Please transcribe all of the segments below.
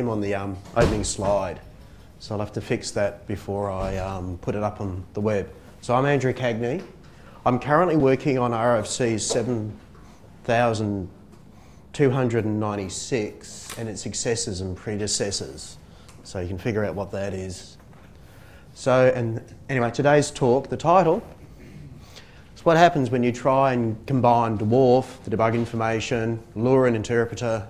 on the um, opening slide. So I'll have to fix that before I um, put it up on the web. So I'm Andrew Cagney. I'm currently working on RFC 7296 and its successors and predecessors. So you can figure out what that is. So, and anyway, today's talk, the title, is what happens when you try and combine dwarf, the debug information, lua and interpreter,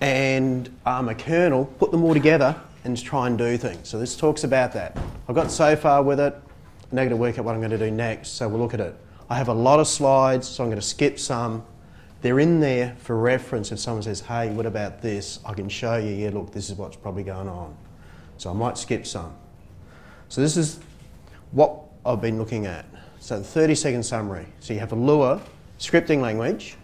and um, a kernel, put them all together and try and do things. So this talks about that. I've got so far with it. I'm now going to work out what I'm going to do next. So we'll look at it. I have a lot of slides, so I'm going to skip some. They're in there for reference. If someone says, hey, what about this? I can show you, yeah, look, this is what's probably going on. So I might skip some. So this is what I've been looking at. So the 30 second summary. So you have a Lua scripting language.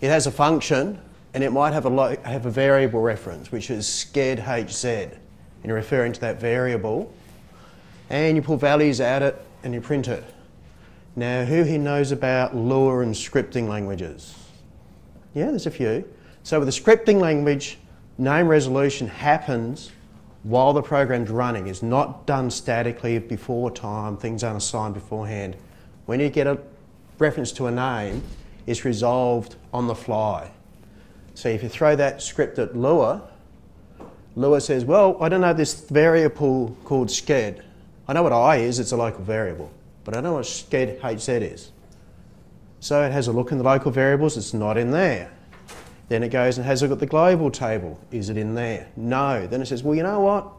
It has a function and it might have a, have a variable reference, which is sched HZ, and you're referring to that variable, and you pull values out it and you print it. Now, who here knows about Lua and scripting languages? Yeah, there's a few. So with a scripting language, name resolution happens while the program's running. It's not done statically before time, things aren't assigned beforehand. When you get a reference to a name, it's resolved on the fly. So if you throw that script at Lua, Lua says, well, I don't know this variable called sched. I know what i is, it's a local variable, but I don't know what sched hz is. So it has a look in the local variables, it's not in there. Then it goes and has a look at the global table, is it in there? No. Then it says, well, you know what?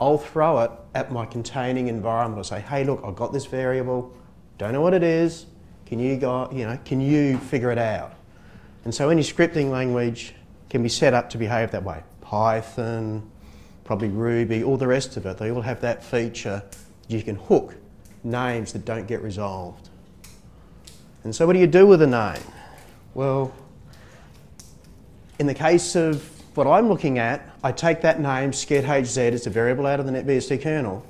I'll throw it at my containing environment. I'll say, hey, look, I've got this variable, don't know what it is, can you, go, you know, can you figure it out? And so any scripting language can be set up to behave that way. Python, probably Ruby, all the rest of it, they all have that feature. You can hook names that don't get resolved. And so what do you do with a name? Well, in the case of what I'm looking at, I take that name, sched.hz, it's a variable out of the NetBSD kernel.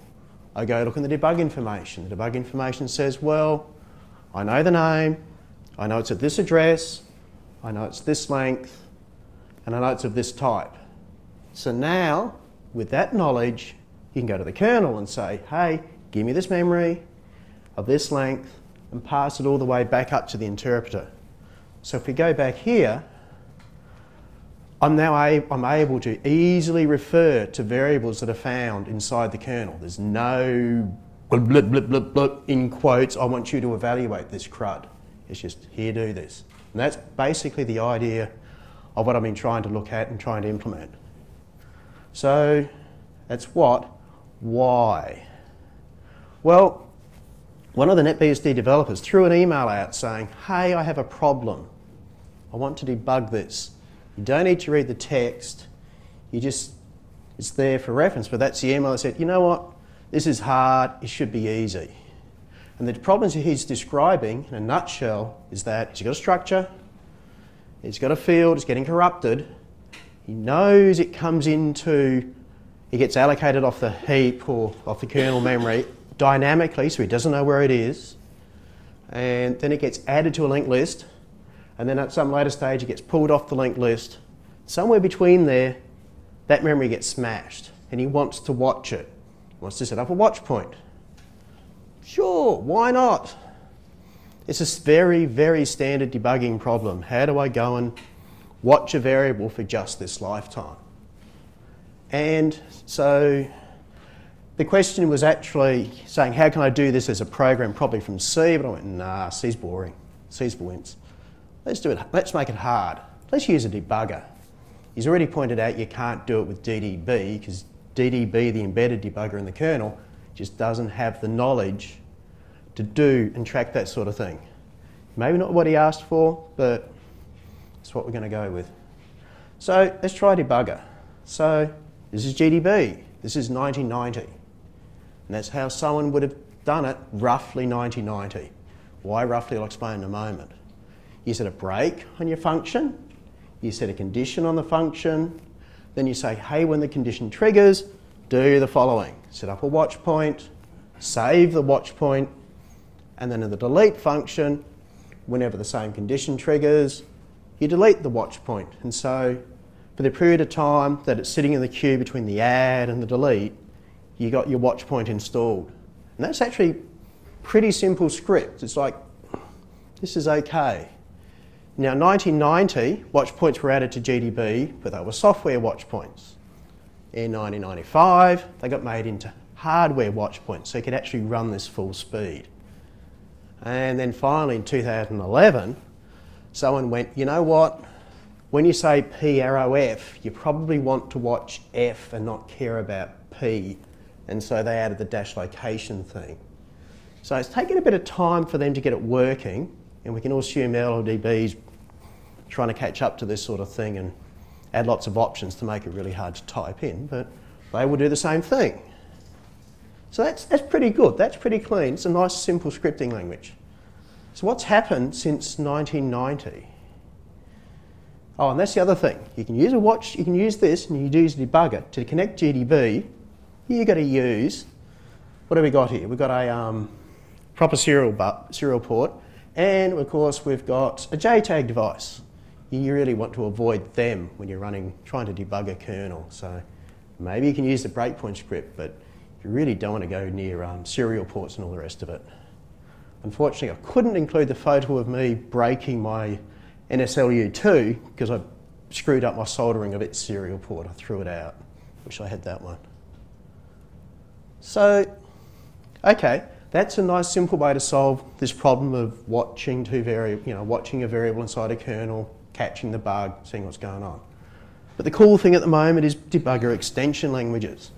I go look in the debug information. The debug information says, well, I know the name, I know it's at this address, I know it's this length, and I know it's of this type. So now, with that knowledge, you can go to the kernel and say, hey, give me this memory of this length and pass it all the way back up to the interpreter. So if we go back here, I'm now I'm able to easily refer to variables that are found inside the kernel. There's no blip, blip, blip, blip in quotes, I want you to evaluate this CRUD. It's just, here, do this. And that's basically the idea of what I've been trying to look at and trying to implement. So that's what. Why? Well, one of the NetBSD developers threw an email out saying, hey, I have a problem. I want to debug this. You don't need to read the text. You just, it's there for reference. But that's the email that said, you know what? This is hard. It should be easy. And the problems he's describing, in a nutshell, is that he's got a structure, he's got a field, it's getting corrupted, he knows it comes into, it gets allocated off the heap or off the kernel memory dynamically, so he doesn't know where it is, and then it gets added to a linked list, and then at some later stage it gets pulled off the linked list. Somewhere between there, that memory gets smashed, and he wants to watch it. He wants to set up a watch point. Sure, why not? It's a very, very standard debugging problem. How do I go and watch a variable for just this lifetime? And so the question was actually saying, how can I do this as a program, probably from C? But I went, nah, C's boring. C's for. Let's do it. Let's make it hard. Let's use a debugger. He's already pointed out you can't do it with DDB because DDB, the embedded debugger in the kernel, just doesn't have the knowledge to do and track that sort of thing. Maybe not what he asked for, but that's what we're going to go with. So let's try debugger. So this is GDB. This is 1990. And that's how someone would have done it, roughly 1990. Why roughly, I'll explain in a moment. You set a break on your function, you set a condition on the function, then you say, hey, when the condition triggers, do the following. Set up a watch point, save the watch point, and then in the delete function, whenever the same condition triggers, you delete the watch point. And so for the period of time that it's sitting in the queue between the add and the delete, you got your watch point installed. And that's actually pretty simple script. It's like, this is okay. Now, 1990, watch points were added to GDB, but they were software watch points. In 1995, they got made into hardware watch points, so you could actually run this full speed. And then finally, in 2011, someone went, you know what? When you say P you probably want to watch F and not care about P. And so they added the dash location thing. So it's taken a bit of time for them to get it working, and we can all assume LLDB's trying to catch up to this sort of thing and add lots of options to make it really hard to type in, but they will do the same thing. So that's, that's pretty good, that's pretty clean. It's a nice simple scripting language. So what's happened since 1990? Oh, and that's the other thing. You can use a watch, you can use this and you use a debugger to connect GDB. You've got to use, what have we got here? We've got a um, proper serial, serial port and of course we've got a JTAG device. You really want to avoid them when you're running, trying to debug a kernel. So maybe you can use the breakpoint script, but you really don't want to go near um, serial ports and all the rest of it. Unfortunately, I couldn't include the photo of me breaking my NSLU2 because I screwed up my soldering of its serial port. I threw it out. Wish I had that one. So, okay, that's a nice simple way to solve this problem of watching two you know, watching a variable inside a kernel, catching the bug, seeing what's going on. But the cool thing at the moment is debugger extension languages.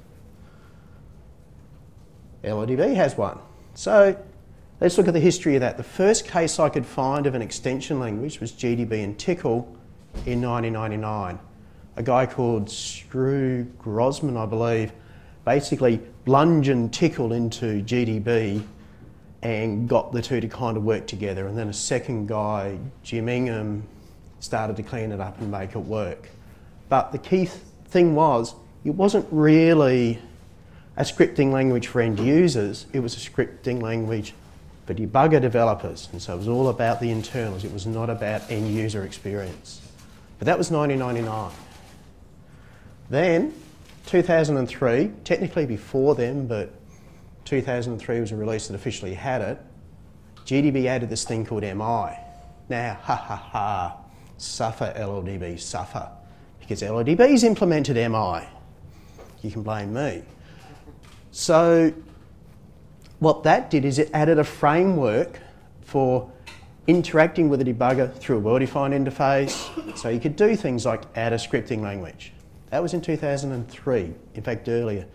LLDB has one. So let's look at the history of that. The first case I could find of an extension language was GDB and Tcl in 1999. A guy called Stu Grossman, I believe, basically plunge and Tcl into GDB and got the two to kind of work together. And then a second guy, Jim Ingham, started to clean it up and make it work. But the key th thing was, it wasn't really a scripting language for end users, it was a scripting language for debugger developers. And so it was all about the internals, it was not about end user experience. But that was 1999. Then, 2003, technically before then, but 2003 was a release that officially had it, GDB added this thing called MI. Now, ha ha ha, suffer LLDB, suffer. Because LLDB's implemented MI. You can blame me. So what that did is it added a framework for interacting with a debugger through a well-defined interface. So you could do things like add a scripting language. That was in 2003, in fact earlier.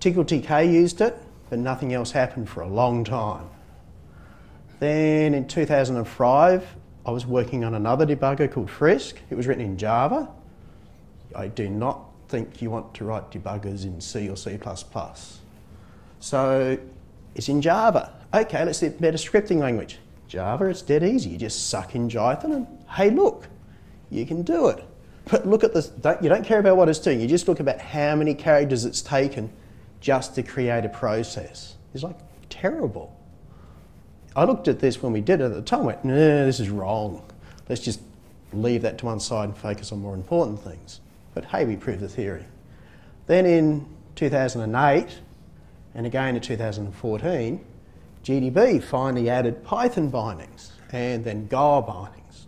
Tcl/Tk used it, but nothing else happened for a long time. Then in 2005, I was working on another debugger called Frysk. It was written in Java. I do not think you want to write debuggers in C or C++. So it's in Java. Okay, let's get better scripting language. Java, it's dead easy. You just suck in Jython and hey, look, you can do it. But look at this, don't, you don't care about what it's doing, you just look about how many characters it's taken just to create a process. It's like terrible. I looked at this when we did it at the time, went, no, this is wrong. Let's just leave that to one side and focus on more important things. But hey, we proved the theory. Then in 2008, and again in 2014, GDB finally added Python bindings and then Go bindings.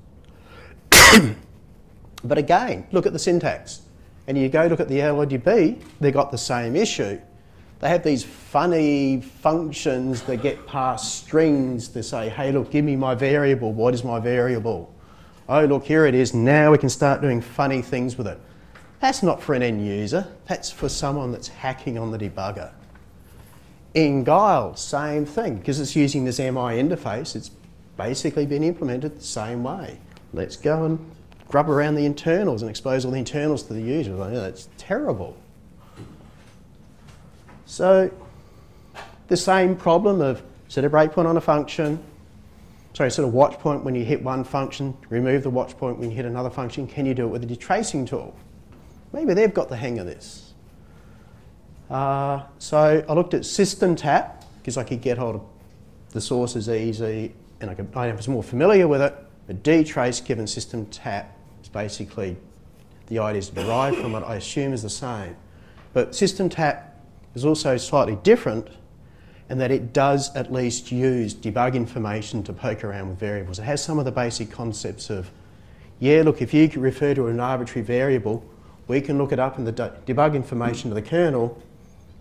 but again, look at the syntax. And you go look at the LLDB, they've got the same issue. They have these funny functions that get past strings to say, hey, look, give me my variable. What is my variable? Oh, look, here it is. Now we can start doing funny things with it. That's not for an end user, that's for someone that's hacking on the debugger. In Guile, same thing, because it's using this MI interface, it's basically been implemented the same way. Let's go and grub around the internals and expose all the internals to the user. Like, that's terrible. So the same problem of set a breakpoint on a function, sorry, set a watch point when you hit one function, remove the watch point when you hit another function. Can you do it with a DTracing tool? Maybe they've got the hang of this. Uh, so I looked at SystemTap because I could get hold of the sources easy and I, could, I was more familiar with it. But dtrace given SystemTap is basically the ideas derived from it, I assume is the same. But SystemTap is also slightly different in that it does at least use debug information to poke around with variables. It has some of the basic concepts of, yeah, look, if you refer to an arbitrary variable, we can look it up in the debug information of the kernel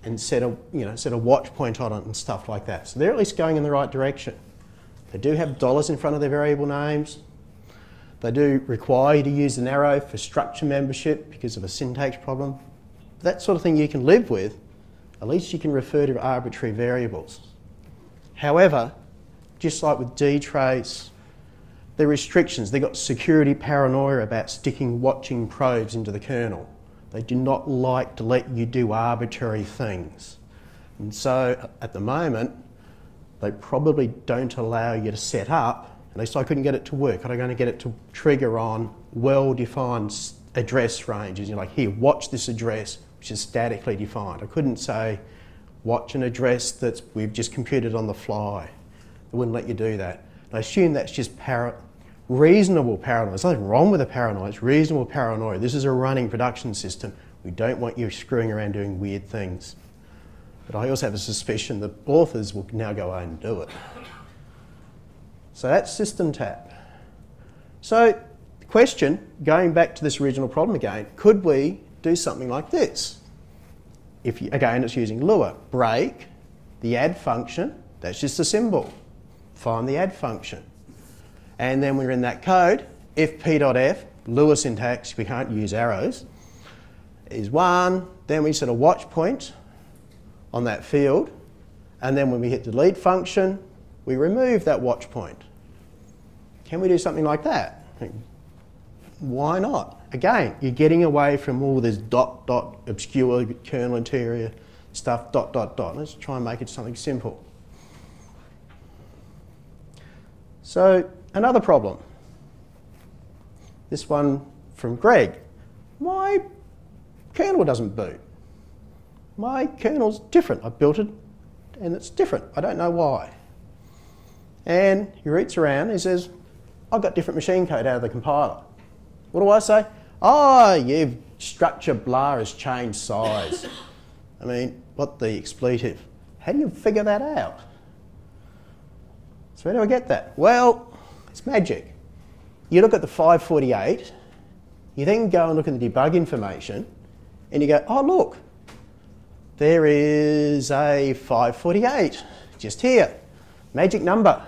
and set a, you know, set a watch point on it and stuff like that. So they're at least going in the right direction. They do have dollars in front of their variable names. They do require you to use an arrow for structure membership because of a syntax problem. That sort of thing you can live with. At least you can refer to arbitrary variables. However, just like with dtrace, are restrictions. They've got security paranoia about sticking watching probes into the kernel. They do not like to let you do arbitrary things. And so at the moment, they probably don't allow you to set up, at least I couldn't get it to work. I'm going to get it to trigger on well-defined address ranges. You're like, here, watch this address, which is statically defined. I couldn't say, watch an address that we've just computed on the fly. They wouldn't let you do that. I assume that's just para reasonable paranoia. There's nothing wrong with a paranoia, it's reasonable paranoia. This is a running production system. We don't want you screwing around doing weird things. But I also have a suspicion that authors will now go out and do it. So that's SystemTap. So the question, going back to this original problem again, could we do something like this? If you, again, it's using Lua. Break the add function, that's just a symbol. Find the add function. And then we're in that code, if p.f, Lua syntax, we can't use arrows, is one, then we set a watch point on that field, and then when we hit delete function, we remove that watch point. Can we do something like that? Why not? Again, you're getting away from all this dot, dot, obscure kernel interior stuff, dot, dot, dot. Let's try and make it something simple. So another problem. This one from Greg. My kernel doesn't boot my kernel's different. I built it and it's different. I don't know why. And he roots around and he says, I've got different machine code out of the compiler. What do I say? Oh, your structure blah has changed size. I mean, what the expletive? How do you figure that out? So where do I get that? Well, it's magic. You look at the 548, you then go and look at the debug information, and you go, oh look, there is a 548 just here, magic number.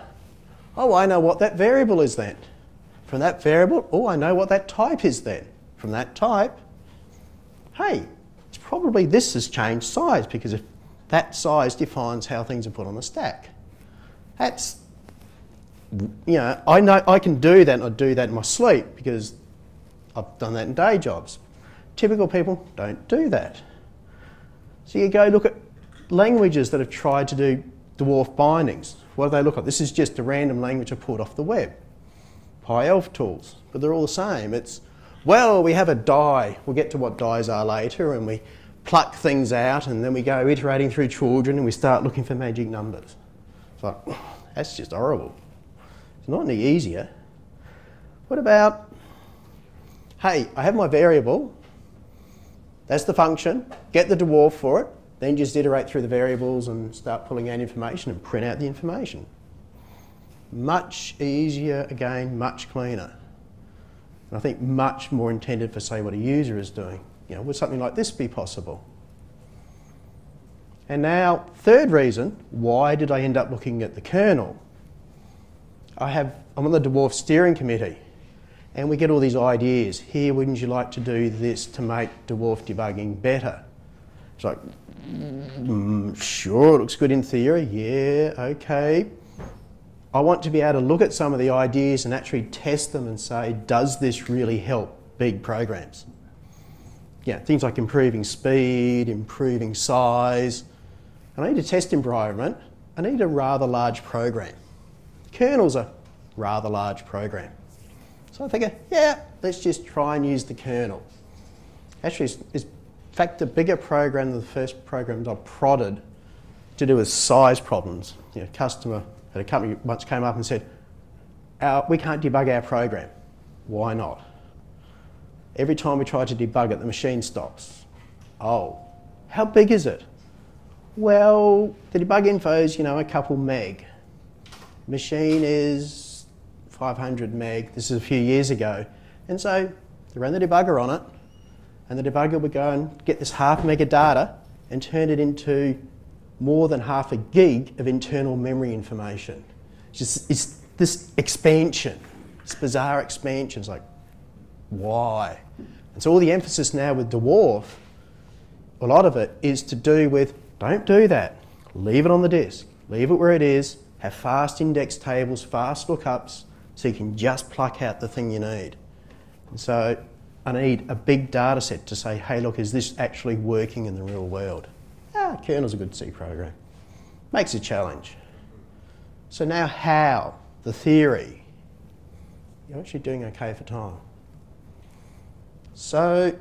Oh, I know what that variable is then. From that variable, oh, I know what that type is then. From that type, hey, it's probably this has changed size because if that size defines how things are put on the stack. That's, you know, I know I can do that and I do that in my sleep because I've done that in day jobs. Typical people don't do that. So you go look at languages that have tried to do dwarf bindings. What do they look like? This is just a random language I pulled off the web. pyelftools, but they're all the same. It's, well, we have a die. We'll get to what dies are later, and we pluck things out, and then we go iterating through children, and we start looking for magic numbers. It's like, that's just horrible. It's not any easier. What about, hey, I have my variable, that's the function. Get the dwarf for it. Then just iterate through the variables and start pulling out information and print out the information. Much easier, again, much cleaner. And I think much more intended for, say, what a user is doing. You know, would something like this be possible? And now, third reason, why did I end up looking at the kernel? I have, I'm on the Dwarf Steering Committee and we get all these ideas. Here, wouldn't you like to do this to make dwarf debugging better? It's like, mm, sure, it looks good in theory. Yeah, okay. I want to be able to look at some of the ideas and actually test them and say, does this really help big programs? Yeah, things like improving speed, improving size. And I need a test environment. I need a rather large program. Kernel's a rather large program. So I figure, yeah, let's just try and use the kernel. Actually, it's, it's in fact a bigger program than the first programs I prodded to do with size problems. You know, customer at a company once came up and said, we can't debug our program. Why not? Every time we try to debug it, the machine stops. Oh, how big is it? Well, the debug info is, you know, a couple meg. Machine is 500 meg. This is a few years ago. And so they ran the debugger on it, and the debugger would go and get this half mega data and turn it into more than half a gig of internal memory information. It's, just, it's this expansion, this bizarre expansion. It's like, why? And so all the emphasis now with Dwarf, a lot of it is to do with don't do that. Leave it on the disk. Leave it where it is. Have fast index tables, fast lookups, so you can just pluck out the thing you need. And so I need a big data set to say, hey, look, is this actually working in the real world? Ah, kernel's a good C program. Makes a challenge. So now how? The theory. You're actually doing okay for time. So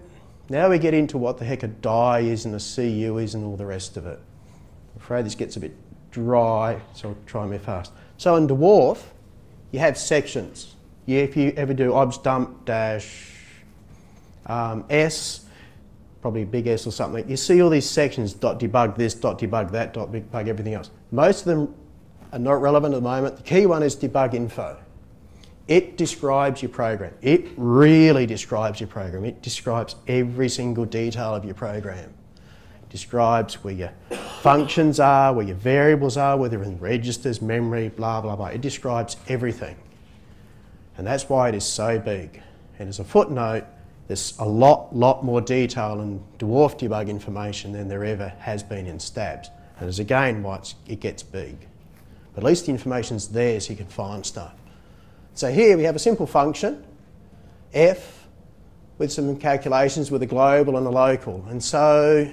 now we get into what the heck a die is and a CU is and all the rest of it. I'm afraid this gets a bit dry, so try me fast. So in Dwarf, you have sections. Yeah, if you ever do obj dump dash um, S, probably big S or something, you see all these sections, dot debug this, dot debug that, dot debug everything else. Most of them are not relevant at the moment. The key one is debug info. It describes your program. It really describes your program. It describes every single detail of your program. Describes where your functions are, where your variables are, whether in registers, memory, blah, blah, blah. It describes everything. And that's why it is so big. And as a footnote, there's a lot, lot more detail in dwarf debug information than there ever has been in stabs. And as again why it gets big. But at least the information's there so you can find stuff. So here we have a simple function, f, with some calculations with a global and a local. And so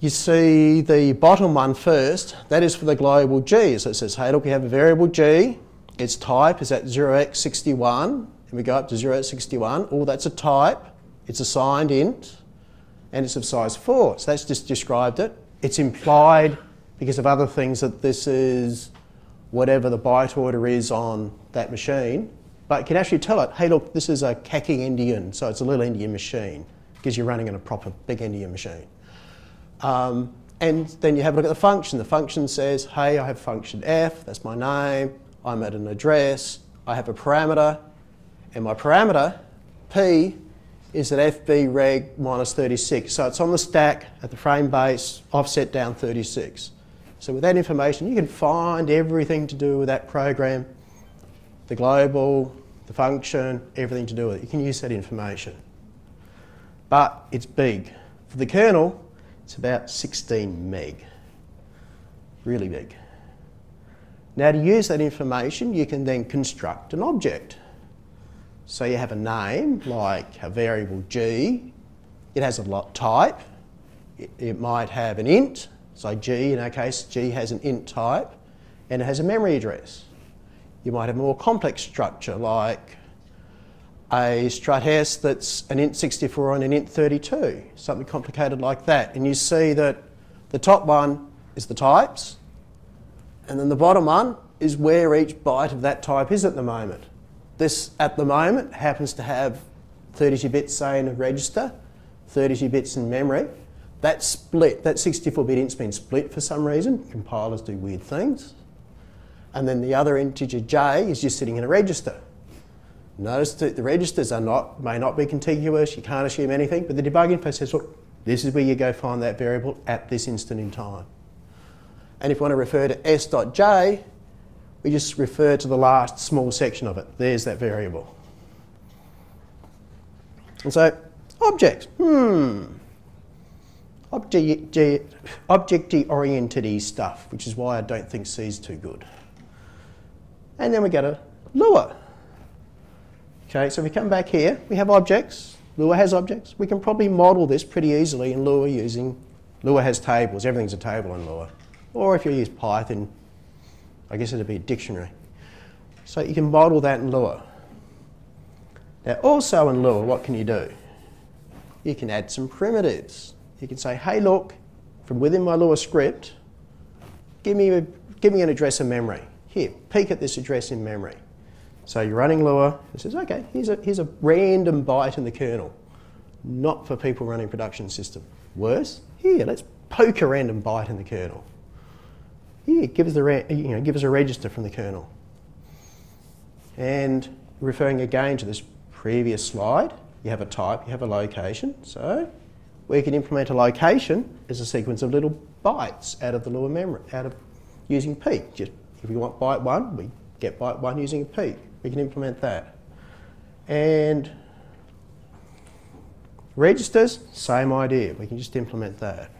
you see the bottom one first, that is for the global g. So it says, hey, look, we have a variable g, its type is at 0x61, and we go up to 0x61. Oh, that's a type, it's assigned int, and it's of size 4. So that's just described it. It's implied because of other things that this is whatever the byte order is on that machine, but can actually tell it, hey, look, this is a khaki Indian, so it's a little endian machine, because you're running on a proper big endian machine. Um, and then you have a look at the function. The function says, hey, I have function f, that's my name, I'm at an address, I have a parameter, and my parameter, p, is at fb reg minus 36. So it's on the stack at the frame base, offset down 36. So with that information, you can find everything to do with that program, the global, the function, everything to do with it. You can use that information. But it's big. For the kernel, it's about 16 meg. Really big. Now to use that information, you can then construct an object. So you have a name, like a variable g. It has a lot type. It might have an int, so G, in our case, G has an int type and it has a memory address. You might have a more complex structure like a struct that's an int 64 and an int 32, something complicated like that. And you see that the top one is the types, and then the bottom one is where each byte of that type is at the moment. This, at the moment, happens to have 32 bits, say, in a register, 32 bits in memory, that split, that 64-bit int's been split for some reason. Compilers do weird things. And then the other integer j is just sitting in a register. Notice that the registers are not, may not be contiguous, you can't assume anything, but the debug info says, look, this is where you go find that variable at this instant in time. And if you want to refer to s.j, we just refer to the last small section of it. There's that variable. And so, objects. Hmm object, object-oriented stuff, which is why I don't think C is too good. And then we go to Lua. Okay, so if we come back here, we have objects. Lua has objects. We can probably model this pretty easily in Lua using, Lua has tables. Everything's a table in Lua. Or if you use Python, I guess it'd be a dictionary. So you can model that in Lua. Now also in Lua, what can you do? You can add some primitives you can say, hey, look, from within my Lua script, give me, a, give me an address in memory. Here, peek at this address in memory. So you're running Lua, it says, okay, here's a, here's a random byte in the kernel. Not for people running production system. Worse, here, let's poke a random byte in the kernel. Here, give us, the you know, give us a register from the kernel. And referring again to this previous slide, you have a type, you have a location. So we can implement a location as a sequence of little bytes out of the Lua memory, out of using peek. Just if we want byte one, we get byte one using a peek. We can implement that. And registers, same idea. We can just implement that.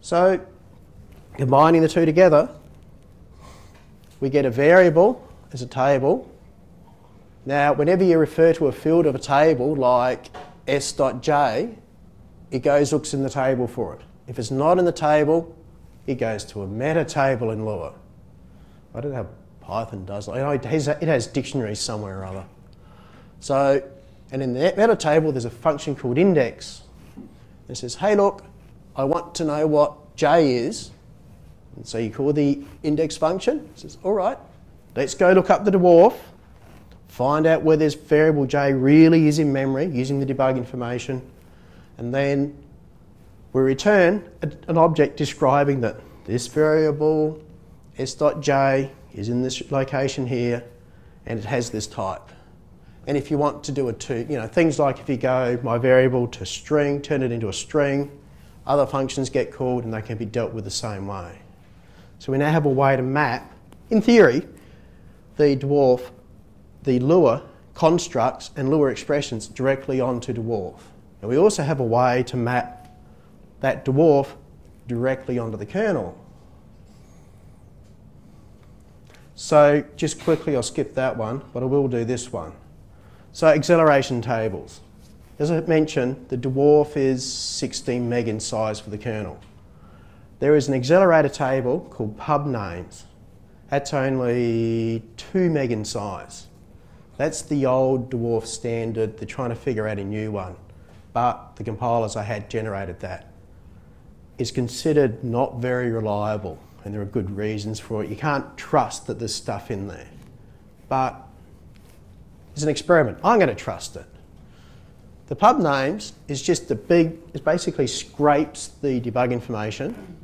So combining the two together, we get a variable as a table. Now, whenever you refer to a field of a table like s.j, it goes looks in the table for it. If it's not in the table, it goes to a meta table in Lua. I don't how Python does. It, has, it has dictionaries somewhere or other. So, and in the meta table, there's a function called index. It says, hey, look, I want to know what j is. And so you call the index function. It says, all right, let's go look up the dwarf, find out where this variable j really is in memory using the debug information, and then we return an object describing that this variable s.j is in this location here and it has this type. And if you want to do a two, you know, things like if you go my variable to string, turn it into a string, other functions get called and they can be dealt with the same way. So we now have a way to map, in theory, the dwarf, the Lua constructs and Lua expressions directly onto dwarf. And we also have a way to map that dwarf directly onto the kernel. So just quickly, I'll skip that one, but I will do this one. So acceleration tables. As I mentioned, the dwarf is 16 meg in size for the kernel. There is an accelerator table called pub names. That's only 2 meg in size. That's the old dwarf standard. They're trying to figure out a new one. But the compilers I had generated that. It's considered not very reliable and there are good reasons for it. You can't trust that there's stuff in there. But it's an experiment. I'm going to trust it. The pub names is just the big, it basically scrapes the debug information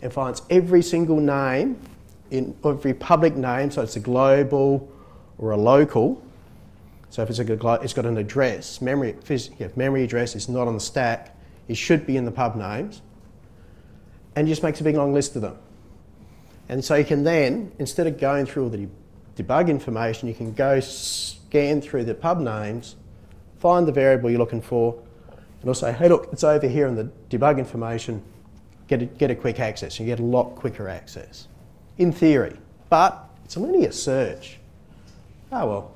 and finds every single name in every public name, so it's a global or a local. So if it's, a, it's got an address, memory, memory address is not on the stack, it should be in the pub names, and just makes a big long list of them. And so you can then, instead of going through all the debug information, you can go scan through the pub names, find the variable you're looking for, and also, say, hey, look, it's over here in the debug information. Get a, get a quick access. You get a lot quicker access, in theory. But it's a linear search. Oh well.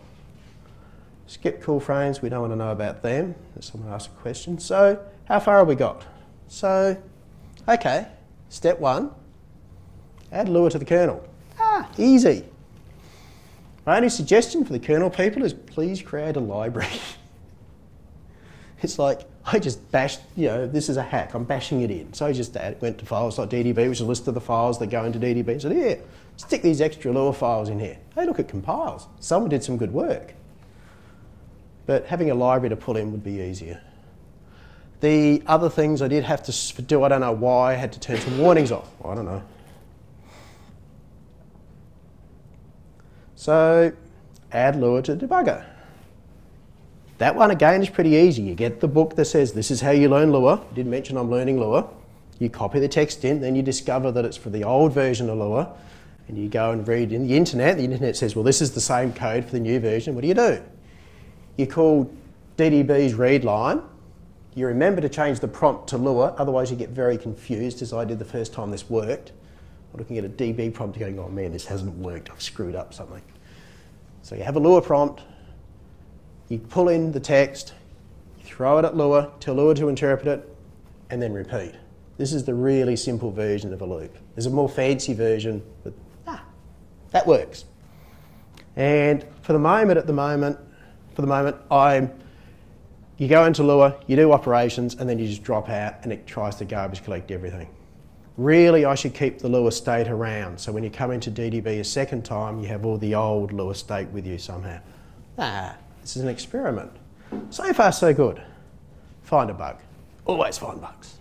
Skip call frames, we don't want to know about them. Someone asked a question. So, how far have we got? So, okay, step one, Add Lua to the kernel. Ah, easy. My only suggestion for the kernel people is please create a library. it's like, I just bashed, you know, this is a hack, I'm bashing it in. So I just add, went to files.ddb, which is a list of the files that go into DDB, and said, yeah, stick these extra Lua files in here. Hey, look, it compiles. Someone did some good work. But having a library to pull in would be easier. The other things I did have to do, I don't know why, I had to turn some warnings off. I don't know. So add Lua to the debugger. That one again is pretty easy. You get the book that says this is how you learn Lua. I didn't mention I'm learning Lua. You copy the text in, then you discover that it's for the old version of Lua, and you go and read in the internet. The internet says, well, this is the same code for the new version. What do you do? You call DDB's read line. You remember to change the prompt to Lua, otherwise you get very confused, as I did the first time this worked looking at a DB prompt going, oh man, this hasn't worked, I've screwed up something. So you have a Lua prompt, you pull in the text, throw it at Lua, tell Lua to interpret it, and then repeat. This is the really simple version of a loop. There's a more fancy version, but ah, that works. And for the moment, at the moment, for the moment, I'm, you go into Lua, you do operations, and then you just drop out, and it tries to garbage collect everything. Really I should keep the Lua state around. So when you come into DDB a second time, you have all the old Lua state with you somehow. Ah, this is an experiment. So far, so good. Find a bug. Always find bugs.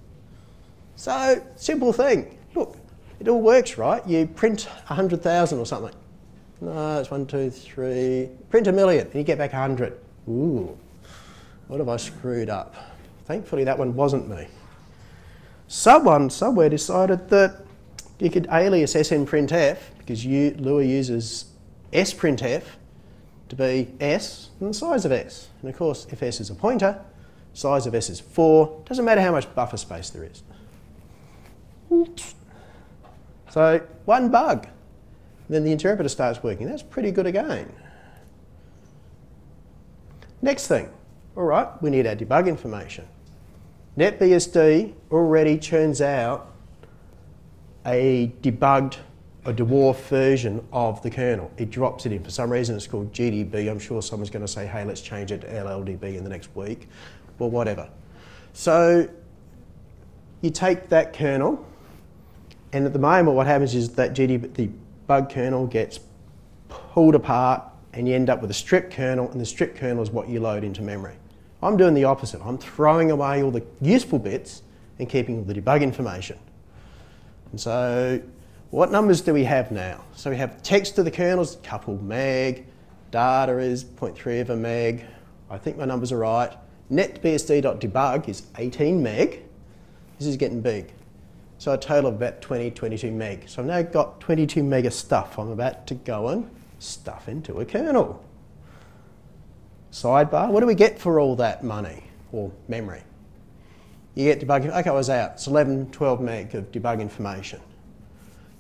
So, simple thing. Look, it all works, right? You print 100,000 or something. No, it's one, two, three. Print a million, and you get back 100. Ooh, what have I screwed up? Thankfully, that one wasn't me. Someone somewhere decided that you could alias snprintf because you, Lua uses sprintf to be s and the size of s. And of course, if s is a pointer, size of s is 4. Doesn't matter how much buffer space there is. So one bug. Then the interpreter starts working. That's pretty good again. Next thing. All right, we need our debug information. NetBSD already churns out a debugged, a dwarf version of the kernel. It drops it in. For some reason, it's called GDB. I'm sure someone's going to say, hey, let's change it to LLDB in the next week, or whatever. So you take that kernel, and at the moment, what happens is that GDB, the bug kernel gets pulled apart, and you end up with a stripped kernel, and the stripped kernel is what you load into memory. I'm doing the opposite. I'm throwing away all the useful bits and keeping all the debug information. And so what numbers do we have now? So we have text to the kernels, couple meg, data is 0.3 of a meg. I think my numbers are right. netbsd.debug is 18 meg. This is getting big. So a total of about 20, 22 meg. So I've now got 22 meg of stuff I'm about to go and stuff into a kernel. Sidebar, what do we get for all that money or memory? You get debug, okay, I was out. It's 11, 12 meg of debug information.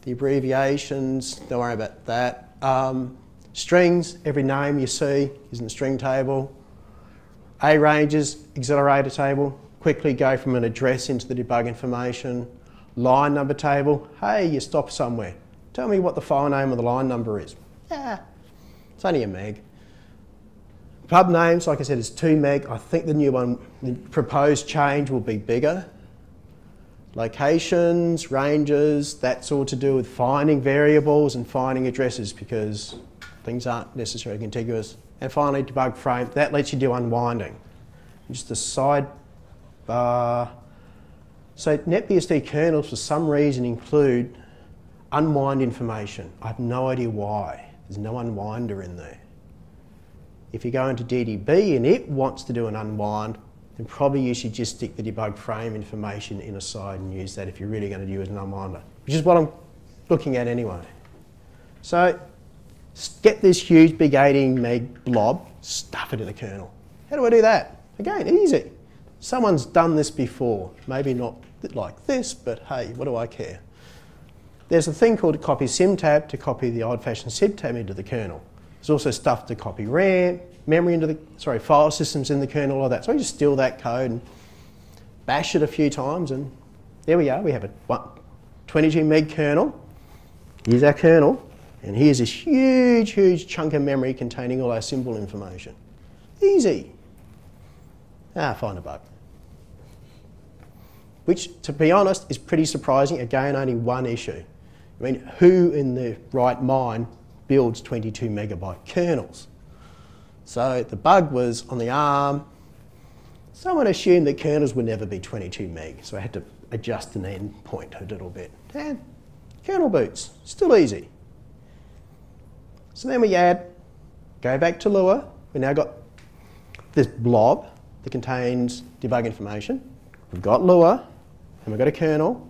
The abbreviations, don't worry about that. Um, strings, every name you see is in the string table. A ranges, accelerator table, quickly go from an address into the debug information. Line number table, hey, you stop somewhere. Tell me what the file name of the line number is. Yeah, it's only a meg. Pub names, like I said, is 2 meg. I think the new one, the proposed change will be bigger. Locations, ranges, that's all to do with finding variables and finding addresses because things aren't necessarily contiguous. And finally, debug frame, that lets you do unwinding. Just a sidebar. So NetBSD kernels, for some reason, include unwind information. I have no idea why. There's no unwinder in there. If you go into DDB and it wants to do an unwind, then probably you should just stick the debug frame information in a side and use that if you're really going to use an unwinder, which is what I'm looking at anyway. So get this huge big 18 meg blob, stuff it in the kernel. How do I do that? Again, easy. Someone's done this before. Maybe not like this, but hey, what do I care? There's a thing called copy symtab to copy the old-fashioned symtab into the kernel. There's also stuff to copy RAM, memory into the, sorry, file systems in the kernel, all that. So I just steal that code and bash it a few times and there we are. We have a 22 meg kernel. Here's our kernel. And here's this huge, huge chunk of memory containing all our symbol information. Easy. Ah, find a bug. Which, to be honest, is pretty surprising. Again, only one issue. I mean, who in the right mind builds 22 megabyte kernels. So the bug was on the ARM. Someone assumed that kernels would never be 22 meg, so I had to adjust an endpoint a little bit. And kernel boots, still easy. So then we add, go back to Lua. We now got this blob that contains debug information. We've got Lua, and we've got a kernel,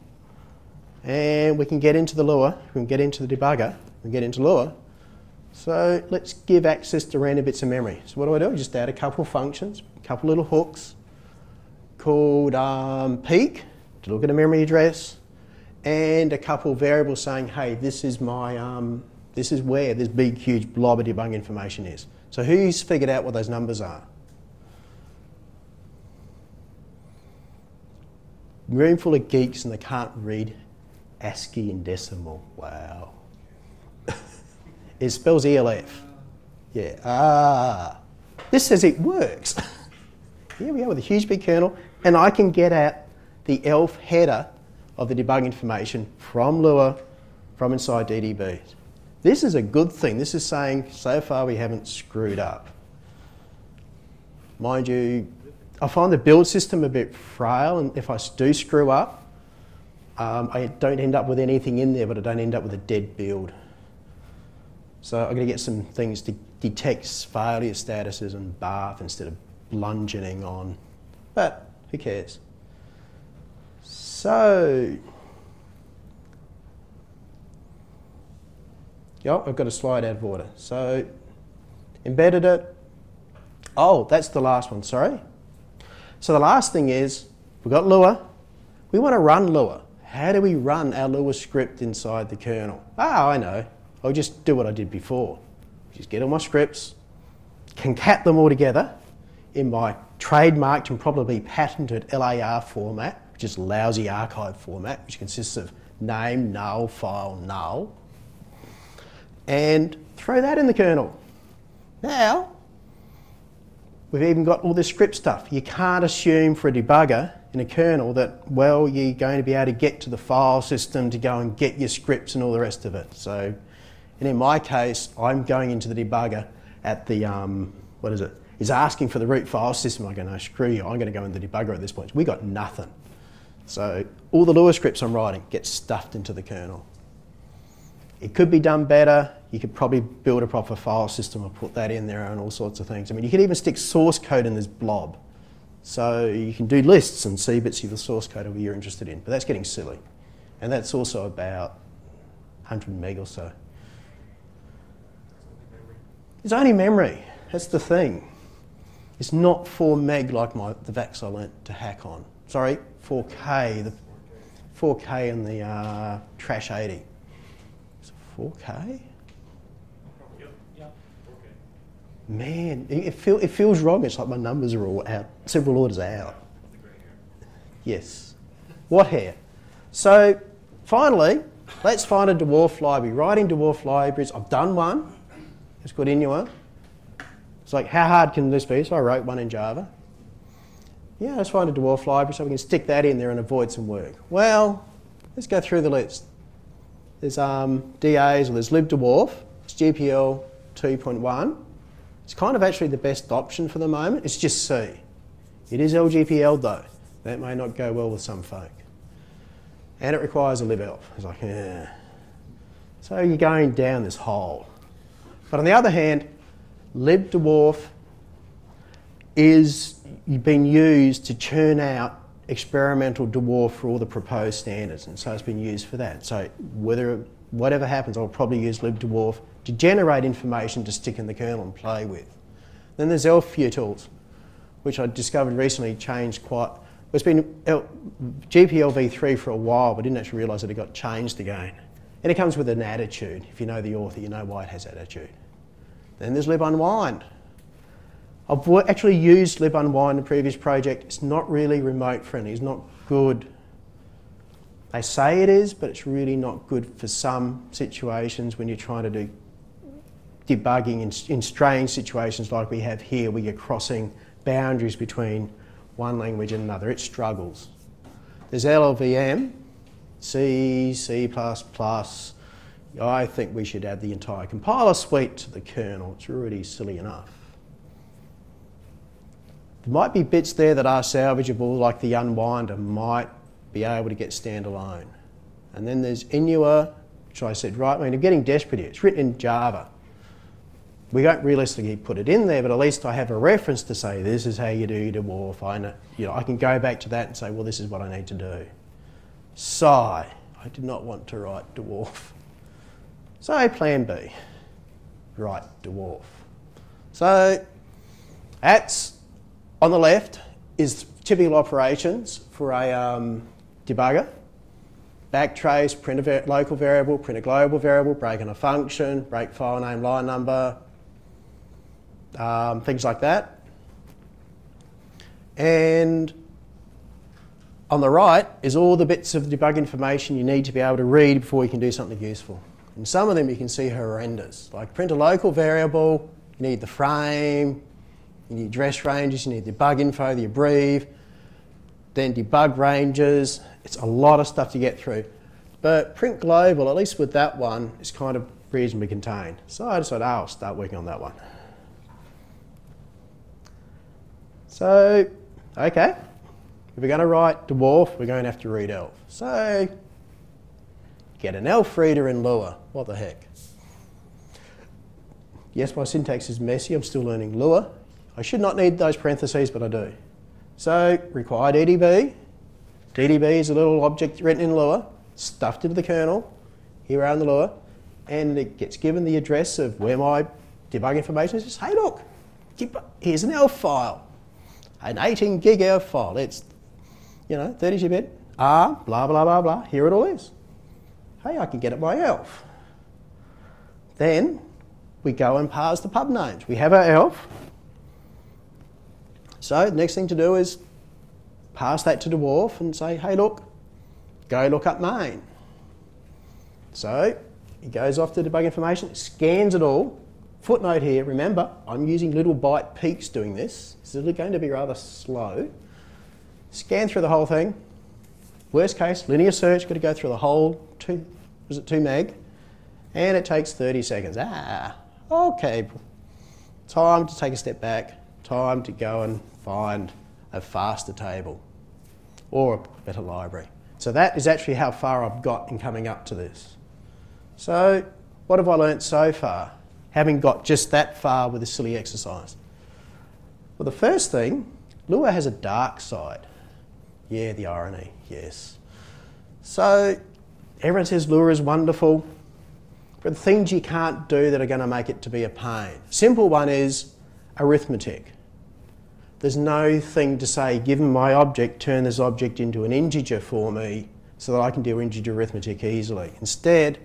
and we can get into the Lua, we can get into the debugger, we can get into Lua, so let's give access to random bits of memory. So what do I do? I just add a couple functions, a couple little hooks called um, peek to look at a memory address, and a couple variables saying, hey, this is my, um, this is where this big, huge blob of debug information is. So who's figured out what those numbers are? Room full of geeks and they can't read ASCII and decimal. Wow. It spells ELF. Yeah, ah. This says it works. Here we are with a huge big kernel, and I can get at the ELF header of the debug information from Lua from inside DDB. This is a good thing. This is saying so far we haven't screwed up. Mind you, I find the build system a bit frail, and if I do screw up, um, I don't end up with anything in there, but I don't end up with a dead build. So I'm going to get some things to detect failure statuses and bath instead of bludgeoning on. But who cares? So, yep, I've got a slide out of order. So, embedded it. Oh, that's the last one, sorry. So the last thing is, we've got Lua. We want to run Lua. How do we run our Lua script inside the kernel? Ah, I know. I'll just do what I did before. Just get all my scripts, concat them all together in my trademarked and probably patented LAR format, which is lousy archive format, which consists of name, null, file, null, and throw that in the kernel. Now, we've even got all this script stuff. You can't assume for a debugger in a kernel that, well, you're going to be able to get to the file system to go and get your scripts and all the rest of it. So, and in my case, I'm going into the debugger at the, um, what is it, is asking for the root file system. I go, no, screw you, I'm going to go in the debugger at this point. We got nothing. So all the Lua scripts I'm writing get stuffed into the kernel. It could be done better. You could probably build a proper file system and put that in there and all sorts of things. I mean, you could even stick source code in this blob. So you can do lists and see bits of the source code that you're interested in, but that's getting silly. And that's also about 100 meg or so. It's only memory. That's the thing. It's not 4 meg like my, the VAX I learnt to hack on. Sorry, 4K, the 4K and the uh, Trash 80. Is it 4K? Man, it, feel, it feels wrong. It's like my numbers are all out, several orders are out. Yes. What hair? So, finally, let's find a dwarf library. Writing dwarf libraries, I've done one. It's called Inua. It's like, how hard can this be? So I wrote one in Java. Yeah, let's find a dwarf library so we can stick that in there and avoid some work. Well, let's go through the list. There's um, DAs, or there's libdwarf, it's GPL 2.1. It's kind of actually the best option for the moment. It's just C. It is LGPL though. That may not go well with some folk. And it requires a libelf. It's like, yeah. So you're going down this hole. But on the other hand, libdwarf is been used to churn out experimental dwarf for all the proposed standards, and so it's been used for that. So whether whatever happens, I'll probably use libdwarf to generate information to stick in the kernel and play with. Then there's elf-utils, which I discovered recently changed quite. It's been GPL v3 for a while, but didn't actually realise that it got changed again. And it comes with an attitude. If you know the author, you know why it has attitude. Then there's libunwind. I've actually used libunwind in a previous project. It's not really remote friendly. It's not good. They say it is, but it's really not good for some situations when you're trying to do debugging in, in strange situations like we have here, where you're crossing boundaries between one language and another. It struggles. There's LLVM, C, C++, I think we should add the entire compiler suite to the kernel. It's already silly enough. There might be bits there that are salvageable, like the unwinder might be able to get standalone. And then there's Inua, which I said, right, I mean, I'm getting desperate here. It's written in Java. We don't realistically put it in there, but at least I have a reference to say this is how you do your dwarf. I, know, you know, I can go back to that and say, well, this is what I need to do. Sigh. I did not want to write dwarf. So plan B, right dwarf. So that's on the left is typical operations for a um, debugger. Backtrace, print a local variable, print a global variable, break in a function, break file name, line number, um, things like that. And on the right is all the bits of debug information you need to be able to read before you can do something useful. In some of them you can see horrendous. Like print a local variable, you need the frame, you need address ranges, you need the bug info, the abbrev. then debug ranges. It's a lot of stuff to get through. But print global, at least with that one, is kind of reasonably contained. So I decided oh, I'll start working on that one. So, okay, if we're going to write dwarf, we're going to have to read elf. So, get an elf reader in Lua. What the heck? Yes, my syntax is messy. I'm still learning Lua. I should not need those parentheses, but I do. So, require DDB. DDB is a little object written in Lua, stuffed into the kernel, here around the Lua, and it gets given the address of where my debug information is. Says, hey, look, here's an ELF file, an 18 gig ELF file. It's, you know, 32 bit, R, blah, blah, blah, blah. Here it all is. Hey, I can get it by ELF. Then we go and parse the pub names. We have our ELF. So the next thing to do is pass that to Dwarf and say, hey, look, go look up main. So he goes off to debug information, scans it all. Footnote here, remember, I'm using little byte peaks doing this. This is going to be rather slow. Scan through the whole thing. Worst case, linear search, got to go through the whole two, was it two meg? And it takes 30 seconds. Ah, okay. Time to take a step back. Time to go and find a faster table or a better library. So that is actually how far I've got in coming up to this. So what have I learnt so far, having got just that far with this silly exercise? Well, the first thing, Lua has a dark side. Yeah, the irony, yes. So everyone says Lua is wonderful, but things you can't do that are going to make it to be a pain. Simple one is arithmetic. There's no thing to say, given my object, turn this object into an integer for me so that I can do integer arithmetic easily. Instead,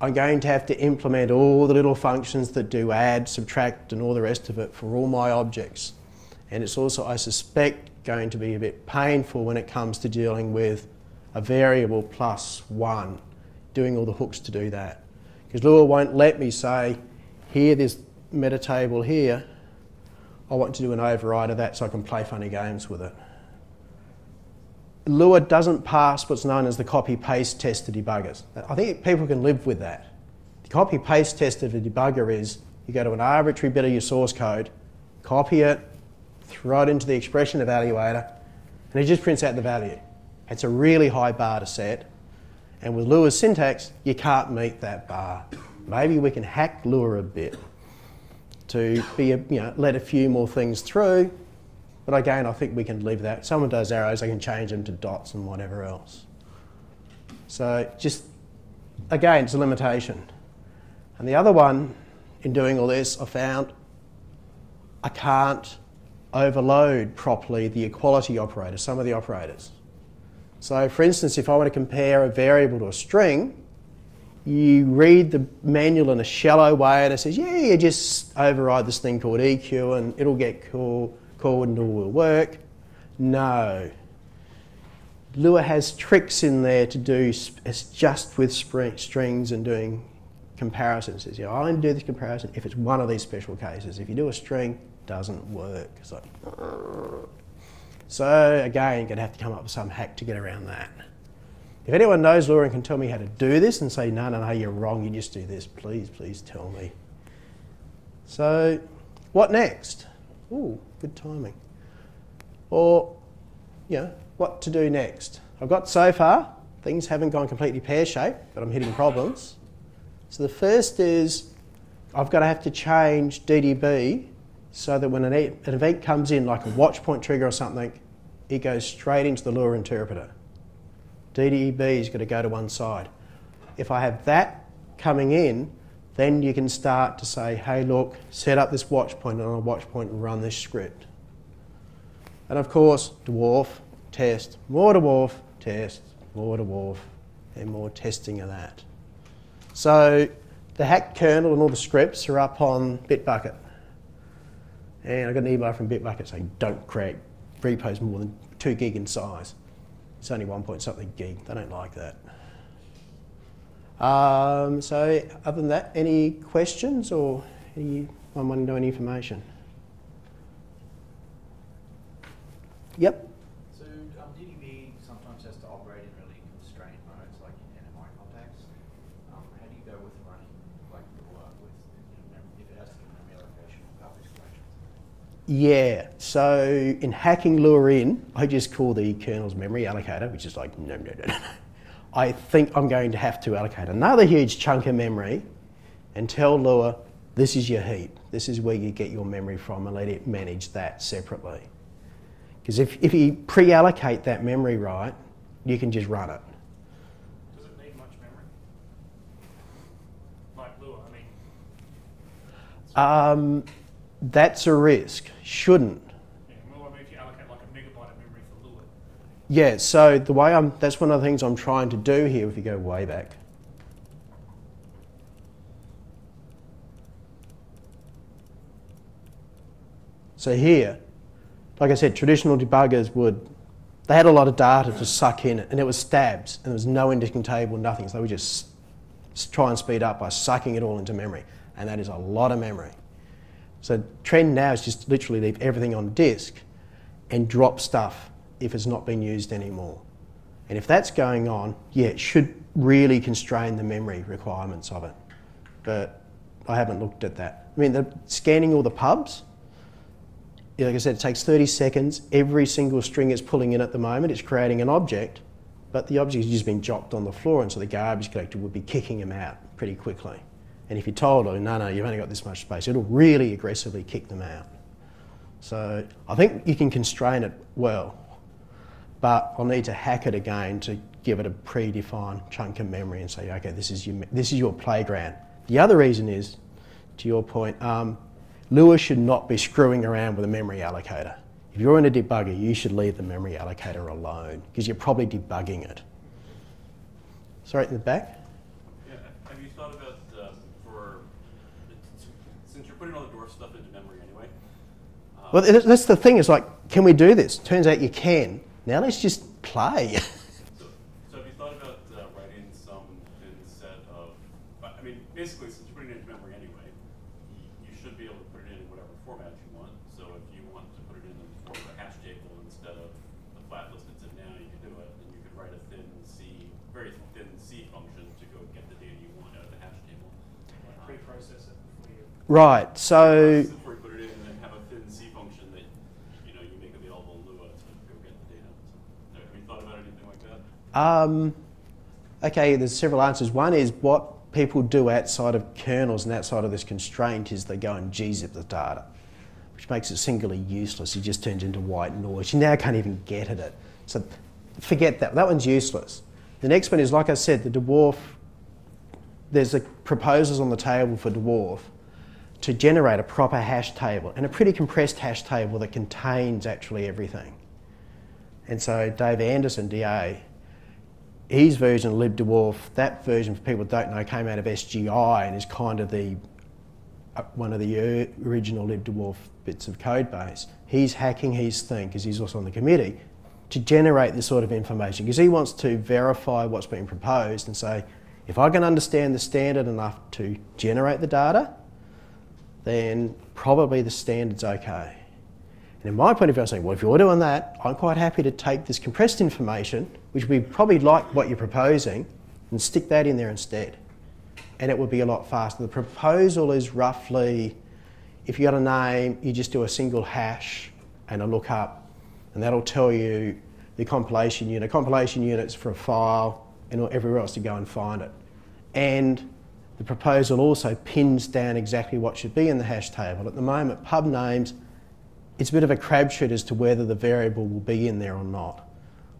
I'm going to have to implement all the little functions that do add, subtract and all the rest of it for all my objects. And it's also, I suspect, going to be a bit painful when it comes to dealing with a variable plus one, doing all the hooks to do that. Because Lua won't let me say, here, this meta table here, I want to do an override of that so I can play funny games with it. Lua doesn't pass what's known as the copy-paste test to debuggers. I think people can live with that. The copy-paste test of a debugger is you go to an arbitrary bit of your source code, copy it, throw it into the expression evaluator, and it just prints out the value. It's a really high bar to set, and with Lua's syntax, you can't meet that bar. Maybe we can hack Lua a bit to be, a, you know, let a few more things through. But again, I think we can leave that. Someone does arrows, I can change them to dots and whatever else. So just, again, it's a limitation. And the other one in doing all this, I found I can't overload properly the equality operator, some of the operators. So for instance, if I want to compare a variable to a string, you read the manual in a shallow way and it says, yeah, you just override this thing called EQ and it'll get call, called and it will work. No. Lua has tricks in there to do it's just with strings and doing comparisons. It says, yeah, I'll only do this comparison if it's one of these special cases. If you do a string, doesn't work. It's like, so again, you're going to have to come up with some hack to get around that. If anyone knows Lua and can tell me how to do this and say, no, no, no, you're wrong, you just do this, please, please tell me. So, what next? Ooh, good timing. Or, you know, what to do next? I've got so far, things haven't gone completely pear-shaped, but I'm hitting problems. So the first is I've got to have to change DDB so that when an, event comes in, like a watch point trigger or something, it goes straight into the Lua interpreter. DDB is going to go to one side. If I have that coming in, then you can start to say, hey, look, set up this watch point on a watch point and run this script. And of course, dwarf, test, more dwarf, test, more dwarf, and more testing of that. So the hack kernel and all the scripts are up on Bitbucket. And I got an email from Bitbucket saying, don't create repos more than two gig in size. It's only one point something gig. They don't like that. Um, so other than that, any questions or anyone wanting to know any information? Yep. Yeah, so in hacking Lua in, I just call the kernel's memory allocator, which is like, no, no, no, no. I think I'm going to have to allocate another huge chunk of memory and tell Lua, this is your heap. This is where you get your memory from and let it manage that separately. Because if, if you pre-allocate that memory right, you can just run it. Does it need much memory? Like Lua, I mean, Um, that's a risk. Shouldn't. yeah, well, I mean, if you allocate like a megabyte of memory for Lua, Yeah, so the way I'm, that's one of the things I'm trying to do here if you go way back. So here, like I said, traditional debuggers would, they had a lot of data to suck in and it was stabs and there was no indexing table, nothing. So they would just try and speed up by sucking it all into memory. And that is a lot of memory. So trend now is just literally leave everything on disk and drop stuff if it's not being used anymore. And if that's going on, yeah, it should really constrain the memory requirements of it. But I haven't looked at that. I mean, the, scanning all the pubs, like I said, it takes 30 seconds. Every single string it's pulling in at the moment, it's creating an object, but the object has just been dropped on the floor, and so the garbage collector would be kicking them out pretty quickly. And if you told her, no, no, you've only got this much space, it'll really aggressively kick them out. So I think you can constrain it well, but I'll need to hack it again to give it a predefined chunk of memory and say, okay, this is your, this is your playground. The other reason is, to your point, um, Lua should not be screwing around with a memory allocator. If you're in a debugger, you should leave the memory allocator alone because you're probably debugging it. Sorry, in the back? Yeah, have you thought about um, for since you're putting all the dwarf stuff into memory anyway? Um, Well, that's that's the thing. Is like, can we do this? Turns out you can. Now let's just play. so, so have you thought about uh, writing some thin set of? I mean, basically, since you're putting it into memory anyway, you, you should be able to put it in whatever format you want. So if you want to put it in the form of a hash table instead of the flat list it's in now, you can do it. And you could write a thin C, very thin C function to go get the data you want out of the hash table. like pre-process it before you. right. So Before you put it in, and then have a thin C function that you know you make available in Lua to go get the data. So, have you thought about anything like that? Um, okay, there's several answers. One is what people do outside of kernels and outside of this constraint is they go and gzip the data, which makes it singularly useless. It just turns into white noise. You now can't even get at it. So forget that. That one's useless. The next one is, like I said, the dwarf. There's a proposals on the table for dwarf to generate a proper hash table and a pretty compressed hash table that contains actually everything. And so Dave Anderson, DA, his version of libdwarf, that version for people that don't know, came out of SGI and is kind of the uh, one of the uh, original libdwarf bits of code base. He's hacking his thing because he's also on the committee to generate this sort of information because he wants to verify what's being proposed and say, if I can understand the standard enough to generate the data, then probably the standard's okay. And in my point of view, I'm saying, well, if you're doing that, I'm quite happy to take this compressed information, which we probably like what you're proposing, and stick that in there instead. And it would be a lot faster. The proposal is roughly, if you got a name, you just do a single hash and a lookup, and that'll tell you the compilation unit. Compilation units for a file and everywhere else to go and find it. And the proposal also pins down exactly what should be in the hash table. At the moment, pub names, it's a bit of a crapshoot as to whether the variable will be in there or not.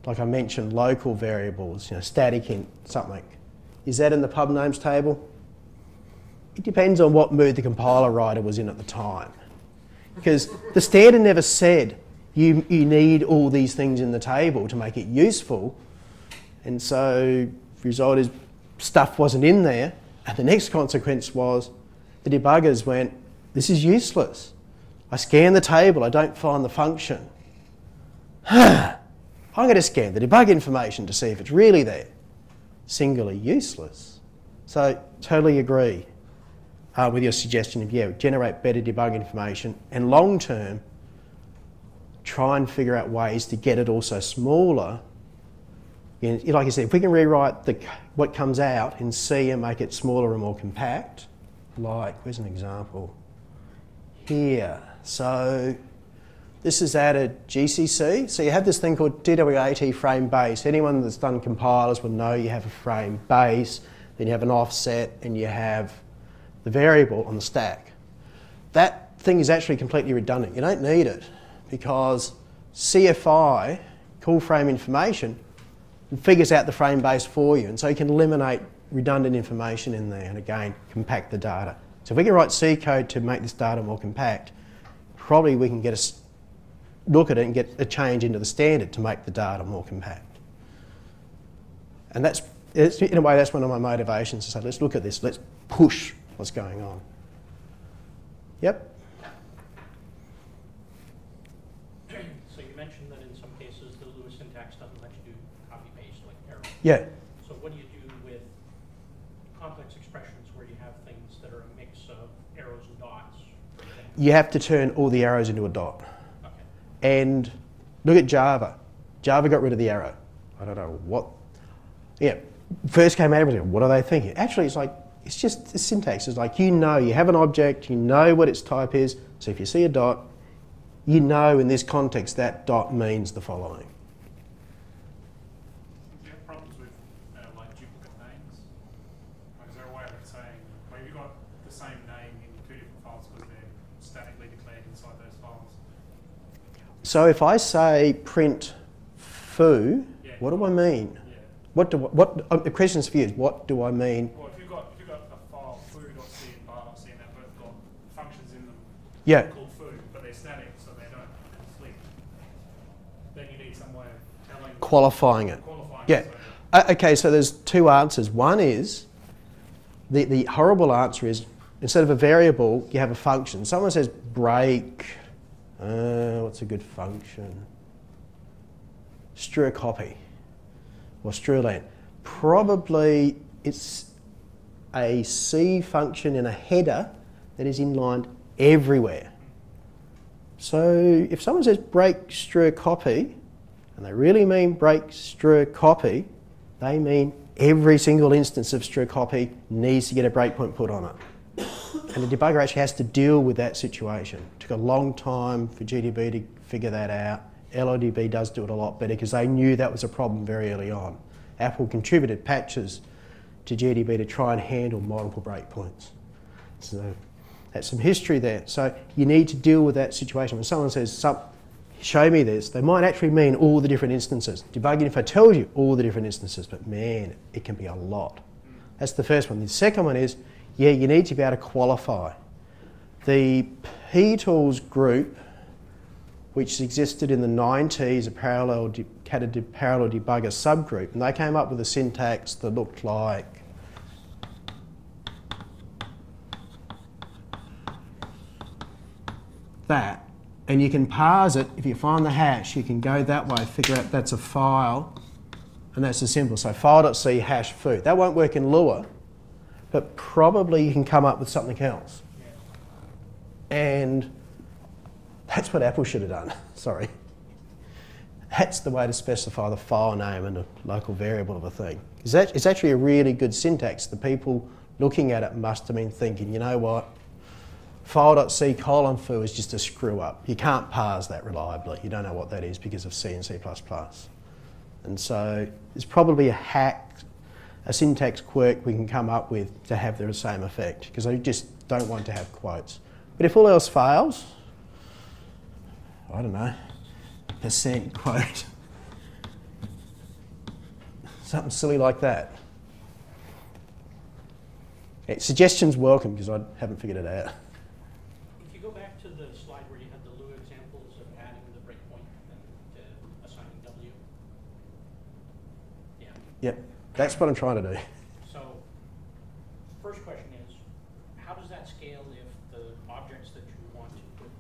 Like I mentioned, local variables, you know, static int, something. Is that in the pub names table? It depends on what mood the compiler writer was in at the time. Because the standard never said you, you need all these things in the table to make it useful. And so the result is stuff wasn't in there. And the next consequence was the debuggers went, this is useless. I scan the table, I don't find the function. I'm going to scan the debug information to see if it's really there. Singularly useless. So, totally agree uh, with your suggestion of, yeah, generate better debug information and long term, try and figure out ways to get it also smaller. Like I said, if we can rewrite the, what comes out in C and make it smaller and more compact, like, where's an example? Here. So This is added GCC. So you have this thing called DW_AT frame base. Anyone that's done compilers will know you have a frame base, then you have an offset, and you have the variable on the stack. That thing is actually completely redundant. You don't need it because CFI, call frame information, figures out the frame base for you. And so you can eliminate redundant information in there and again, compact the data. So if we can write C code to make this data more compact, probably we can get a look at it and get a change into the standard to make the data more compact. And that's, in a way, that's one of my motivations to say, let's look at this, let's push what's going on. Yep. So you mentioned that in some cases the Lua's syntax doesn't let you do copy paste like arrow. Yeah. So what do you do with complex expressions where you have things that are a mix of arrows and dots? for example? You have to turn all the arrows into a dot. Okay. And look at Java. Java got rid of the arrow. I don't know what. Yeah, first came out, everything. What are they thinking? Actually, it's like it's just the syntax. It's like you know, you have an object, you know what its type is. So if you see a dot, you know in this context that dot means the following. Do you have problems with uh, like duplicate names? Like, is there a way of saying, well, you've got the same name in two different files because they're statically declared inside those files? So if I say print foo, Yeah. what do I mean? Yeah. What do what? Uh, the question's for you. is What do I mean? Well, if you've got if you've got a file foo.c and bar.c and they've both got functions in them Yeah. called foo, but they're static, so they don't conflict. Then you need some way of telling Qualifying it. qualifying. Yeah. it so- Uh, okay, so there's two answers. One is the, the horrible answer is instead of a variable, you have a function. Someone says break. Uh, what's a good function? strcpy or strlen. Probably it's a C function in a header that is inlined everywhere. So if someone says break strcpy, and they really mean break strcpy, they mean every single instance of strcpy needs to get a breakpoint put on it. And the debugger actually has to deal with that situation. It took a long time for GDB to figure that out. LLDB does do it a lot better because they knew that was a problem very early on. Apple contributed patches to GDB to try and handle multiple breakpoints. So that's some history there. So you need to deal with that situation. When someone says, "Some- show me this, they might actually mean all the different instances. Debugging info tells you all the different instances, but man, it can be a lot. That's the first one. The second one is, yeah, you need to be able to qualify. The P-Tools group, which existed in the 90s, a parallel de- had a de- parallel debugger subgroup, and they came up with a syntax that looked like that. And you can parse it. If you find the hash, you can go that way, figure out that's a file, and that's as simple. So file.c hash foo. That won't work in Lua, but probably you can come up with something else. And that's what Apple should have done. Sorry. That's the way to specify the file name and a local variable of a thing. It's act- it's actually a really good syntax. The people looking at it must have been thinking, you know what? File.c colon foo is just a screw up. You can't parse that reliably. You don't know what that is because of C and C++. And so there's probably a hack, a syntax quirk we can come up with to have the same effect because I just don't want to have quotes. But if all else fails, I don't know, percent quote, something silly like that. Okay, suggestions welcome because I haven't figured it out. If you go back to the slide where you had the Lua examples of adding the breakpoint and uh, assigning W. Yeah, Yep, that's what I'm trying to do. so first question is, how does that scale if the objects that you want to put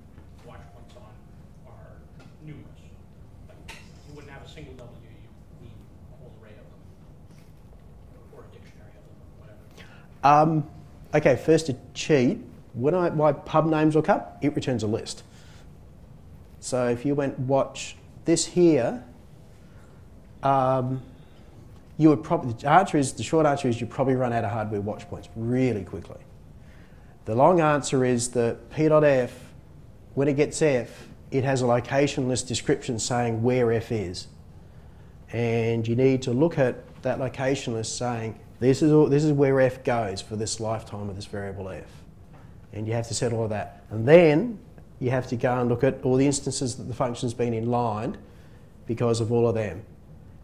watch points on are numerous? Like, you wouldn't have a single W, you need a whole array of them. Or a dictionary of them, or whatever. Um, okay, first a cheat. When I my pub names will come, it returns a list. So if you went watch this here, um, you would probably the answer is the short answer is you probably run out of hardware watch points really quickly. The long answer is that p.f when it gets f, it has a location list description saying where F is. And you need to look at that location list saying, this is, all, this is where F goes for this lifetime of this variable F. And you have to set all of that. And then you have to go and look at all the instances that the function's been inlined because of all of them.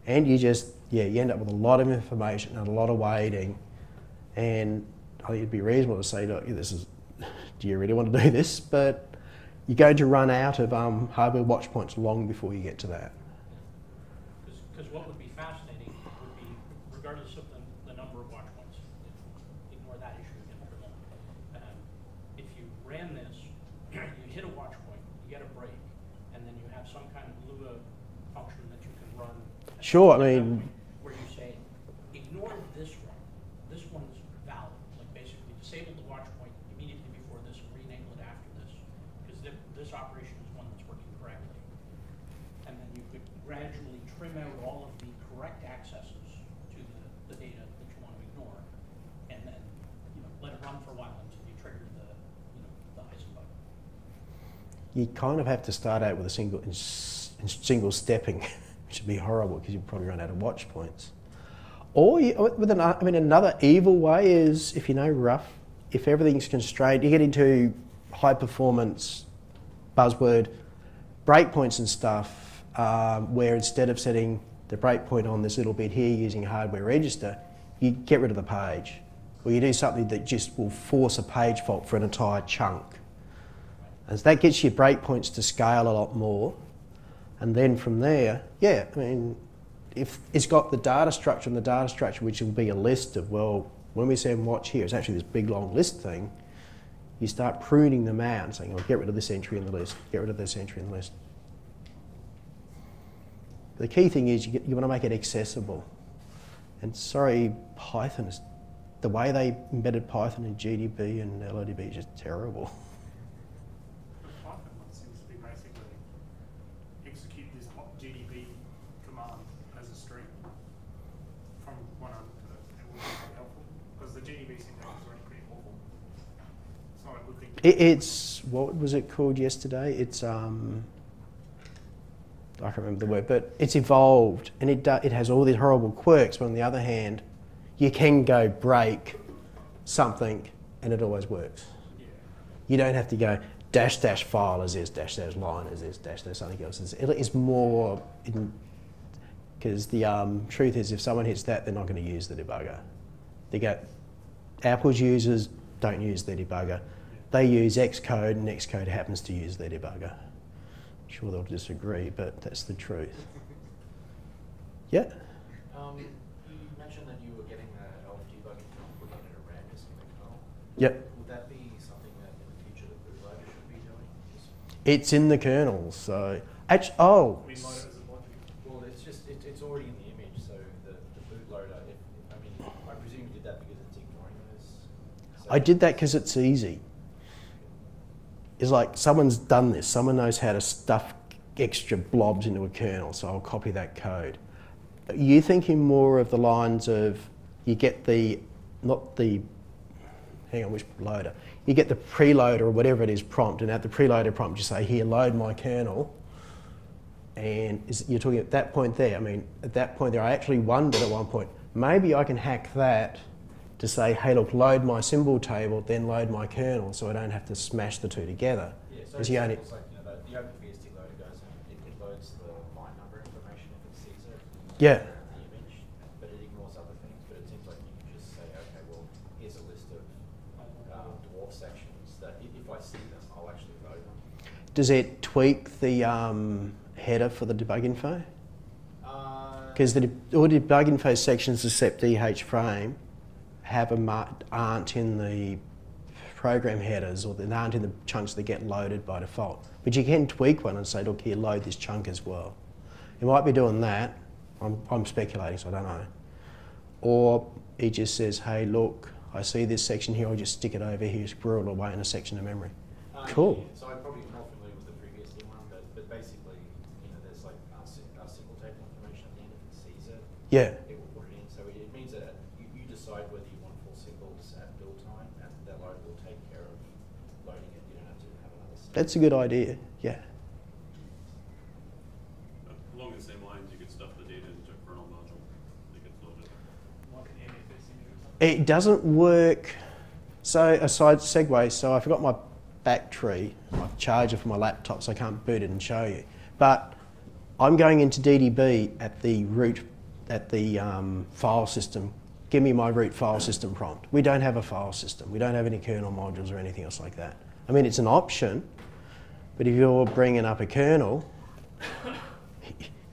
And you just, yeah, you end up with a lot of information and a lot of waiting. And I think it'd be reasonable to say, look, this is, do you really want to do this? But you're going to run out of um, hardware watch points long before you get to that. Because what would be fascinating would be, regardless of the, the number of watch points, ignore that issue again for a moment. Um, if you ran this, you hit a watch point, you get a break, and then you have some kind of Lua function that you can run. Sure, I mean- point Where you say, ignore this one, this one's valid, like basically disable the watch point immediately before this and re-enable it after this, because this operation is one that's working correctly. And then you could gradually trim out all of the correct accesses to the, the data that you want to ignore. And then, you know, let it run for a while until you trigger the, you know, the Heisenbug. You kind of have to start out with a single, in in single stepping, which would be horrible because you'd probably run out of watch points. Or you, with an, I mean, another evil way is if you know rough, if everything's constrained, you get into high performance buzzword breakpoints and stuff, um, where instead of setting the breakpoint on this little bit here using a hardware register, you get rid of the page. Or you do something that just will force a page fault for an entire chunk. So that gets your breakpoints to scale a lot more. And then from there, yeah, I mean, if it's got the data structure and the data structure, which will be a list of, well, when we send watch here, it's actually this big long list thing. You start pruning them out and saying, oh, get rid of this entry in the list, get rid of this entry in the list. The key thing is you, get, you want to make it accessible. And sorry, Python is the way they embedded Python in GDB and LLDB is just terrible. The Python one seems to be basically execute this mo- GDB command as a string. From what I looked at it, it would be quite helpful because the GDB syntax is already pretty awful. It's not a good thing. to It, it's what was it called yesterday? It's um, I can't remember the word, but it's evolved and it do, it has all these horrible quirks. But on the other hand, you can go break something and it always works. You don't have to go dash dash file as this, dash dash line as this, dash dash something else. It is more because the um, truth is, if someone hits that, they're not going to use the debugger. They go, Apple's users don't use the debugger. They use Xcode, and Xcode happens to use their debugger. Sure, they'll disagree, but that's the truth. Yeah. Um, you mentioned that you were getting the elf debugging from looking at a RAM disk in the kernel. Yep. Would that be something that in the future the bootloader should be doing? It's in the kernel, so. Actu oh, We load it as a logic. Well, it's just, it, it's already in the image, so the, the bootloader, if, I mean, I presume you did that because it's ignoring those. I did that because it's easy. It's like someone's done this. Someone knows how to stuff extra blobs into a kernel, so I'll copy that code. You thinking more of the lines of you get the not the hang on which loader you get the preloader or whatever it is prompt, and at the preloader prompt you say here load my kernel. And is, you're talking at that point there. I mean, at that point there, I actually wondered at one point maybe I can hack that to say, hey, look, load my symbol table, then load my kernel, so I don't have to smash the two together. Yeah, so it's you only, like, you know, the, the OpenBSD loader goes and it, it loads the line number information if it sees it. Yeah. The image, but it ignores other things, but it seems like you can just say, okay, well, here's a list of um, dwarf sections that if, I see them, I'll actually load them. does it tweak the um, header for the debug info? Uh, Because the de- all debug info sections except DH frame have a mar- aren't in the program headers or they aren't in the chunks that get loaded by default. But you can tweak one and say, look here, load this chunk as well. You might be doing that. I'm, I'm speculating, so I don't know. Or it just says, hey, look, I see this section here, I'll just stick it over here, squirrel it away in a section of memory. uh, Cool. yeah, So I'm probably more familiar with the previous one, but, but basically, you know, there's like our, our single table information at the end, if it sees Yeah, That's a good idea, yeah. Along the same lines, you could stuff the data into a kernel module. It doesn't work. So a side segue, so I forgot my battery, my charger for my laptop, so I can't boot it and show you. But I'm going into DDB at the root, at the um, file system. Give me my root file system prompt. We don't have a file system. We don't have any kernel modules or anything else like that. I mean, it's an option, but if you're bringing up a kernel,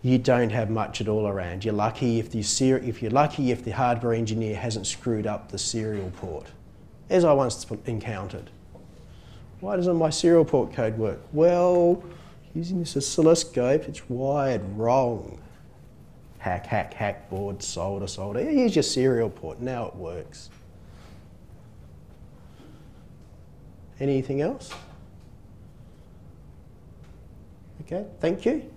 you don't have much at all around. You're lucky if the ser- if you're lucky if the hardware engineer hasn't screwed up the serial port, as I once encountered. Why doesn't my serial port code work? Well, using this oscilloscope, it's wired wrong. Hack, hack, hack, board, solder, solder. Here's your serial port. Now it works. Anything else? Okay, thank you.